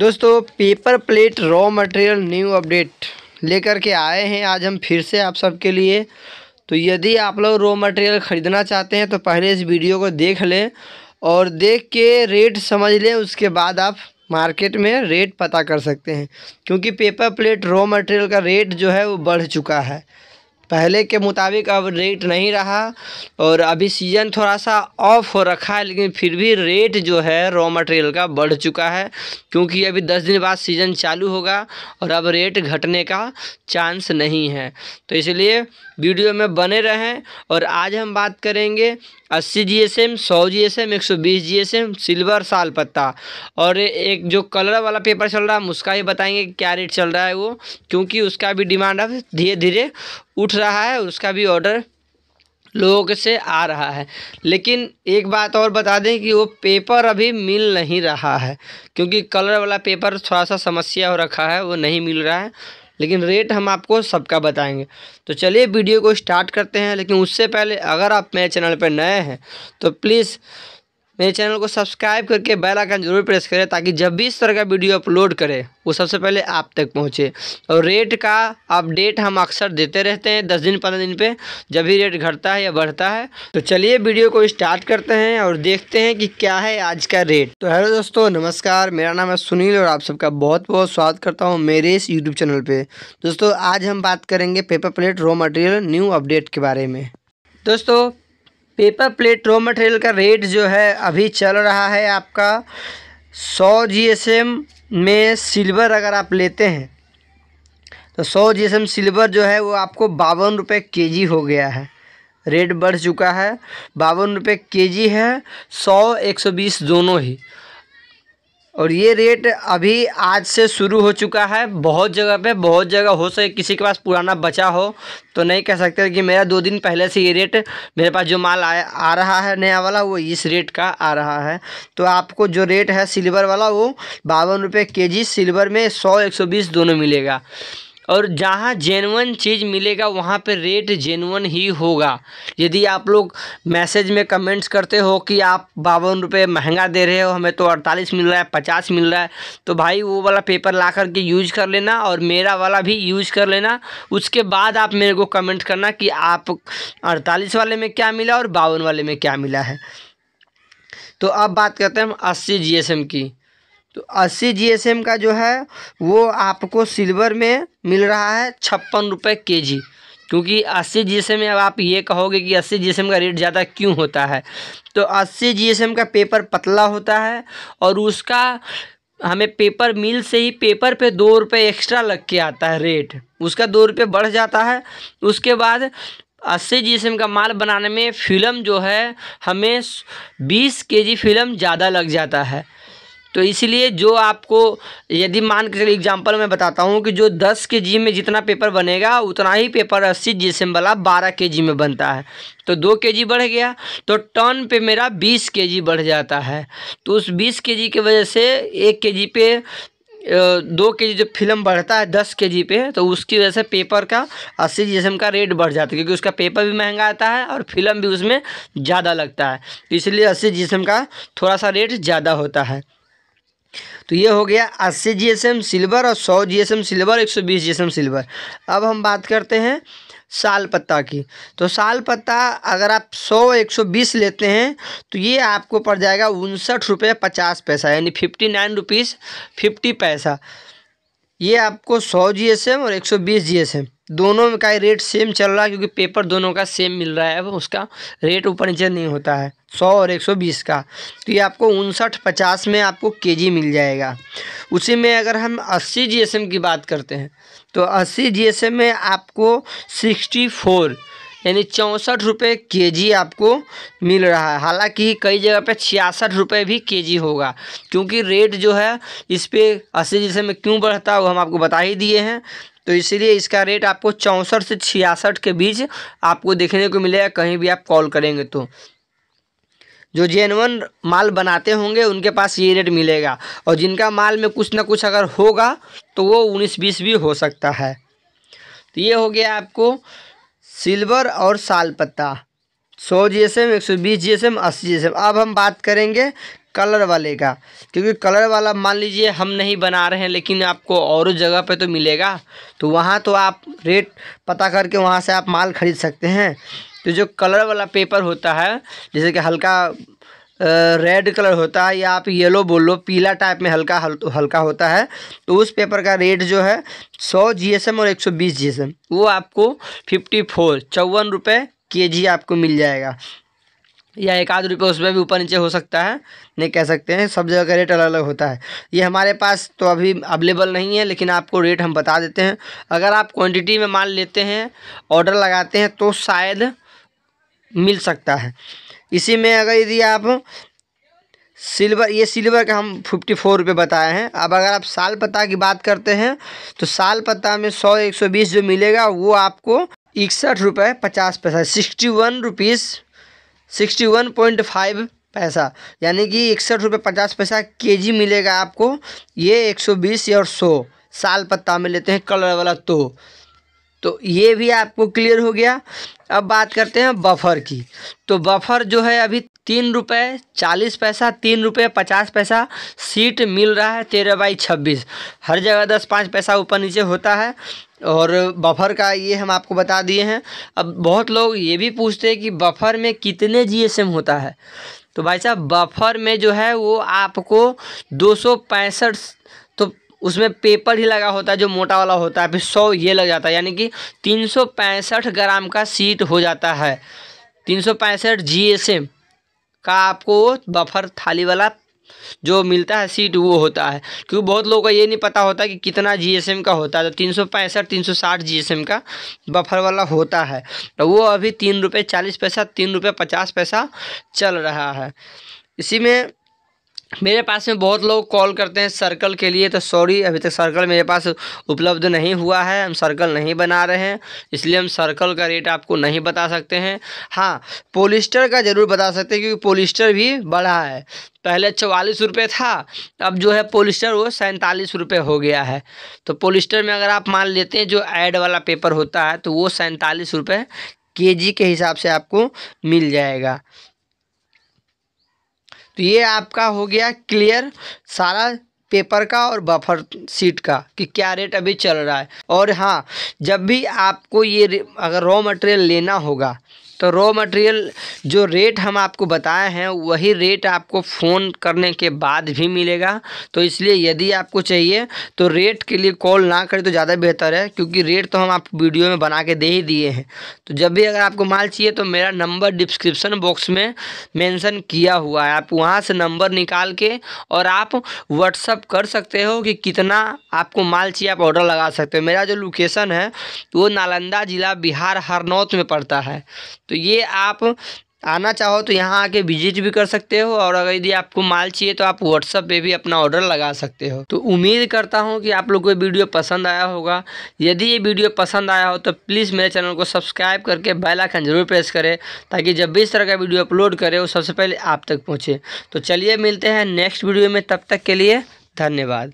दोस्तों paper plate raw material new update लेकर के आए हैं। आज हम फिर से आप सबके लिए। तो यदि आप लोग रॉ मटेरियल ख़रीदना चाहते हैं तो पहले इस वीडियो को देख लें और देख के रेट समझ लें। उसके बाद आप मार्केट में रेट पता कर सकते हैं, क्योंकि पेपर प्लेट रॉ मटेरियल का रेट जो है, वो बढ़ चुका है। पहले के मुताबिक अब रेट नहीं रहा और अभी सीज़न थोड़ा सा ऑफ़ हो रखा है, लेकिन फिर भी रेट जो है रॉ मटेरियल का बढ़ चुका है, क्योंकि अभी दस दिन बाद सीज़न चालू होगा और अब रेट घटने का चांस नहीं है। तो इसलिए वीडियो में बने रहें और आज हम बात करेंगे अस्सी जी एस एम सौ जी एस एम एक सौ बीस जी एस एम सिल्वर साल पत्ता। और एक जो कलर वाला पेपर चल रहा है, हम उसका ही बताएँगे क्या रेट चल रहा है वो, क्योंकि उसका भी डिमांड अब धीरे धीरे उठ रहा है, उसका भी ऑर्डर लोगों से आ रहा है। लेकिन एक बात और बता दें कि वो पेपर अभी मिल नहीं रहा है, क्योंकि कलर वाला पेपर थोड़ा सा समस्या हो रखा है, वो नहीं मिल रहा है। लेकिन रेट हम आपको सबका बताएँगे। तो चलिए वीडियो को स्टार्ट करते हैं, लेकिन उससे पहले अगर आप मेरे चैनल पर नए हैं तो प्लीज़ मेरे चैनल को सब्सक्राइब करके बेल आइकन ज़रूर प्रेस करें ताकि जब भी इस तरह का वीडियो अपलोड करें, वो सबसे पहले आप तक पहुँचे। और रेट का अपडेट हम अक्सर देते रहते हैं दस दिन, पंद्रह दिन पे, जब भी रेट घटता है या बढ़ता है। तो चलिए वीडियो को स्टार्ट करते हैं और देखते हैं कि क्या है आज का रेट तो हेलो दोस्तों, नमस्कार, मेरा नाम है सुनील और आप सबका बहुत बहुत स्वागत करता हूँ मेरे इस यूट्यूब चैनल पर दोस्तों, आज हम बात करेंगे paper plate raw material new update के बारे में। दोस्तों पेपर प्लेट रो मटेरियल का रेट जो है, अभी चल रहा है आपका सौ जीएसएम में सिल्वर अगर आप लेते हैं तो सौ जीएसएम सिल्वर जो है वो आपको बावन रुपये के हो गया है। रेट बढ़ चुका है, बावन रुपये के है, सौ, एक सौ बीस दोनों ही। और ये रेट अभी आज से शुरू हो चुका है। बहुत जगह पे बहुत जगह हो सके किसी के पास पुराना बचा हो तो नहीं कह सकते कि मेरा दो दिन पहले से ये रेट मेरे पास जो माल आ, आ रहा है नया वाला वो इस रेट का आ रहा है। तो आपको जो रेट है सिल्वर वाला वो बावन रुपये के जी सिल्वर में सौ एक सौ बीस दोनों मिलेगा। और जहाँ जेनवन चीज़ मिलेगा, वहाँ पे रेट जेनवन ही होगा। यदि आप लोग मैसेज में कमेंट्स करते हो कि आप बावन रुपये महँगा दे रहे हो, हमें तो अड़तालीस मिल रहा है, पचास मिल रहा है तो भाई वो वाला पेपर ला कर के यूज़ कर लेना और मेरा वाला भी यूज़ कर लेना। उसके बाद आप मेरे को कमेंट करना कि आप अड़तालीस वाले में क्या मिला और बावन वाले में क्या मिला है। तो अब बात करते हैं हम अस्सी जी की। तो अस्सी जीएसएम का जो है, वो आपको सिल्वर में मिल रहा है छप्पन रुपये के जी क्योंकि अस्सी जी में अब आप ये कहोगे कि अस्सी जी का रेट ज़्यादा क्यों होता है? तो अस्सी जी का पेपर पतला होता है और उसका हमें पेपर मिल से ही पेपर पे दो रुपये एक्स्ट्रा लग के आता है रेट उसका दो रुपये बढ़ जाता है। उसके बाद अस्सी जी का माल बनाने में फ़िल्म जो है, हमें बीस के जी फ़िल्म ज़्यादा लग जाता है। तो इसलिए जो आपको, यदि मान के चलिए एग्ज़ाम्पल मैं बताता हूँ कि जो दस के जी में जितना पेपर बनेगा, उतना ही पेपर अस्सी जी एस वाला बारह के जी में बनता है। तो दो के जी बढ़ गया तो टन पे मेरा बीस के जी बढ़ जाता है। तो उस बीस के जी की वजह से एक के जी पे दो के जी जो फ़िल्म बढ़ता है दस के जी पे तो उसकी वजह से पेपर का अस्सी जी का रेट बढ़ जाता है, क्योंकि उसका पेपर भी महँगा आता है और फ़िल्म भी उसमें ज़्यादा लगता है। तो इसलिए अस्सी जी का थोड़ा सा रेट ज़्यादा होता है। तो ये हो गया अस्सी जी सिल्वर और सौ जीएसएम सिल्वर, एक सौ बीस जीएसएम सिल्वर। अब हम बात करते हैं साल पत्ता की। तो साल पत्ता अगर आप सौ, एक सौ बीस लेते हैं तो ये आपको पड़ जाएगा उनसठ रुपये पचास पैसा, यानी फिफ्टी नाइन रुपीज़ फिफ्टी पैसा। ये आपको सौ जीएसएम और एक सौ बीस जीएसएम दोनों का रेट सेम चल रहा है क्योंकि पेपर दोनों का सेम मिल रहा है। अब उसका रेट ऊपर नीचे नहीं होता है। सौ और एक सौ बीस का। तो ये आपको उनसठ पचास में आपको केजी मिल जाएगा। उसी में अगर हम अस्सी जीएसएम की बात करते हैं तो अस्सी जीएसएम में आपको सिक्सटी फोर यानी चौंसठ रुपये के जी आपको मिल रहा है। हालाँकि कई जगह पे छियासठ रुपये भी के जी होगा, क्योंकि रेट जो है, इस पर अस्सी जीएसएम में क्यों बढ़ता है वो हम आपको बता ही दिए हैं। तो इसीलिए इसका रेट आपको चौंसठ से छियासठ के बीच आपको देखने को मिलेगा, कहीं भी आप कॉल करेंगे तो। जो जेनवन माल बनाते होंगे, उनके पास ये रेट मिलेगा। और जिनका माल में कुछ ना कुछ अगर होगा तो वो उन्नीस बीस भी हो सकता है। तो ये हो गया आपको सिल्वर और साल पत्ता। सौ जी एस एम एक सौ बीस जी एस एम अस्सी जी एस एम अब हम बात करेंगे कलर वाले का। क्योंकि कलर वाला मान लीजिए हम नहीं बना रहे हैं लेकिन आपको और जगह पे तो मिलेगा। तो वहाँ तो आप रेट पता करके वहाँ से आप माल ख़रीद सकते हैं। तो जो कलर वाला पेपर होता है जैसे कि हल्का रेड कलर होता है या आप येलो बोल लो पीला टाइप में हल्का हल, हल्का होता है तो उस पेपर का रेट जो है सौ जी और एक सौ बीस वो आपको फिफ्टी फोर चौवन रुपये के जी आपको मिल जाएगा। या एक आध रुपये उसमें भी ऊपर नीचे हो सकता है, नहीं कह सकते हैं, सब जगह का रेट अलग अलग होता है। ये हमारे पास तो अभी अवेलेबल नहीं है, लेकिन आपको रेट हम बता देते हैं। अगर आप क्वांटिटी में माल लेते हैं ऑर्डर लगाते हैं तो शायद मिल सकता है। इसी में अगर यदि आप सिल्वर, ये सिल्वर का हम फिफ्टी फोर रुपये बताए हैं। अब अगर आप साल पत्ता की बात करते हैं तो साल पत्ता में सौ, एक सौ बीस जो मिलेगा, वो आपको इकसठ रुपये पचास पैसा, sixty one rupees sixty one point five पैसा, यानी कि इकसठ रुपये पचास पैसा के जी मिलेगा आपको। ये एक सौ बीस और सौ, साल पत्ता में लेते हैं कलर वाला तो। तो ये भी आपको क्लियर हो गया। अब बात करते हैं बफर की। तो बफर जो है अभी तीन रुपये चालीस पैसा, तीन रुपये पचास पैसा, सीट मिल रहा है तेरह बाई छब्बीस। हर जगह दस पाँच पैसा ऊपर नीचे होता है और बफर का ये हम आपको बता दिए हैं। अब बहुत लोग ये भी पूछते हैं कि बफर में कितने जीएसएम होता है? तो भाई साहब, बफर में जो है वो आपको दो सौ पैंसठ तो उसमें पेपर ही लगा होता है, जो मोटा वाला होता है, फिर सौ ये लग जाता है। यानी कि तीन सौ पैंसठ ग्राम का सीट हो जाता है। तीन सौ पैंसठ जी एस एम का आपको बफर थाली वाला जो मिलता है सीट, वो होता है। क्योंकि बहुत लोगों को ये नहीं पता होता कि कितना जीएसएम का होता है। तो तीन सौ पैंसठ, तीन सौ साठ जीएसएम का बफर वाला होता है। तो वो अभी तीन रुपये चालीस पैसा, तीन रुपये पचास पैसा चल रहा है। इसी में मेरे पास में बहुत लोग कॉल करते हैं सर्कल के लिए तो सॉरी अभी तक सर्कल मेरे पास उपलब्ध नहीं हुआ है। हम सर्कल नहीं बना रहे हैं, इसलिए हम सर्कल का रेट आपको नहीं बता सकते हैं। हाँ पोलिस्टर का ज़रूर बता सकते हैं, क्योंकि पोलिस्टर भी बढ़ा है। पहले चवालीस रुपये था, अब जो है पोलिस्टर वो सैंतालीस रुपये हो गया है। तो पोलिस्टर में अगर आप मान लेते हैं, जो ऐड वाला पेपर होता है तो वो सैंतालीस रुपये के जी के हिसाब से आपको मिल जाएगा। तो ये आपका हो गया क्लियर सारा पेपर का और बफर सीट का कि क्या रेट अभी चल रहा है। और हाँ जब भी आपको ये अगर रॉ मटेरियल लेना होगा तो रॉ मटेरियल जो रेट हम आपको बताए हैं, वही रेट आपको फ़ोन करने के बाद भी मिलेगा। तो इसलिए यदि आपको चाहिए तो रेट के लिए कॉल ना करें तो ज़्यादा बेहतर है, क्योंकि रेट तो हम आपको वीडियो में बना के दे ही दिए हैं। तो जब भी अगर आपको माल चाहिए तो मेरा नंबर डिस्क्रिप्सन बॉक्स में मेंशन किया हुआ है। आप वहाँ से नंबर निकाल के और आप व्हाट्सअप कर सकते हो कि कितना आपको माल चाहिए, आप ऑर्डर लगा सकते हो। मेरा जो लोकेशन है, वो नालंदा ज़िला बिहार, हरनौत में पड़ता है। तो ये आप आना चाहो तो यहाँ आके विज़िट भी कर सकते हो और अगर यदि आपको माल चाहिए तो आप व्हाट्सअप पे भी अपना ऑर्डर लगा सकते हो। तो उम्मीद करता हूँ कि आप लोग को ये वीडियो पसंद आया होगा। यदि ये वीडियो पसंद आया हो तो प्लीज़ मेरे चैनल को सब्सक्राइब करके बेल आइकन ज़रूर प्रेस करें ताकि जब भी इस तरह का वीडियो अपलोड करें वो सबसे पहले आप तक पहुँचे। तो चलिए मिलते हैं नेक्स्ट वीडियो में, तब तक के लिए धन्यवाद।